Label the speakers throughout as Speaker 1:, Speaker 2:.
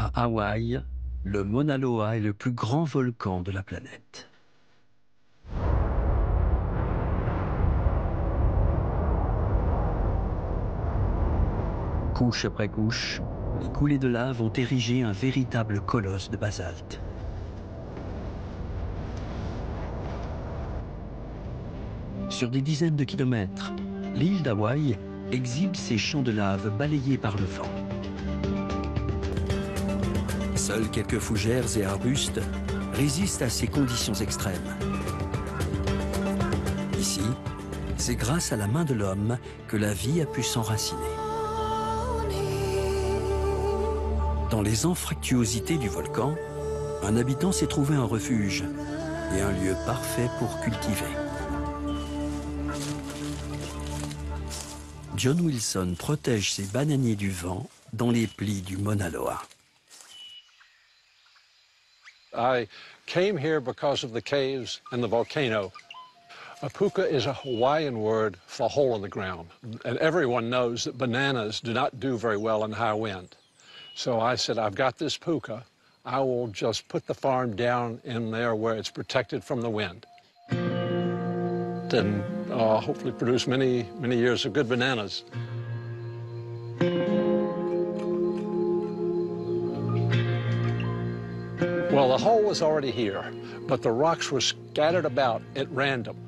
Speaker 1: À Hawaï, le Mauna Loa est le plus grand volcan de la planète. Couche après couche, les coulées de lave ont érigé un véritable colosse de basalte. Sur des dizaines de kilomètres, l'île d'Hawaï exhibe ses champs de lave balayés par le vent. Seuls quelques fougères et arbustes résistent à ces conditions extrêmes. Ici, c'est grâce à la main de l'homme que la vie a pu s'enraciner. Dans les anfractuosités du volcan, un habitant s'est trouvé un refuge et un lieu parfait pour cultiver. John Wilson protège ses bananiers du vent dans les plis du Mauna Loa.
Speaker 2: I came here because of the caves and the volcano. Apuka is a Hawaiian word for hole in the ground. And everyone knows that bananas do not do very well in high wind. So I said, I've got this puka. I will just put the farm down in there where it's protected from the wind. And uh, hopefully produce many, many years of good bananas. Well, the hole was already here, but the rocks were scattered about at random.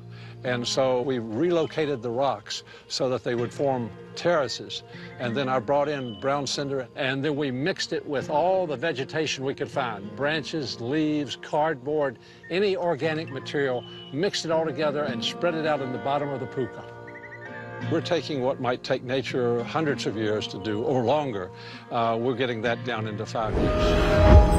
Speaker 2: And so we relocated the rocks so that they would form terraces. And then I brought in brown cinder, and then we mixed it with all the vegetation we could find branches, leaves, cardboard, any organic material, mixed it all together and spread it out in the bottom of the puka. We're taking what might take nature hundreds of years to do or longer. Uh, we're getting that down into five years.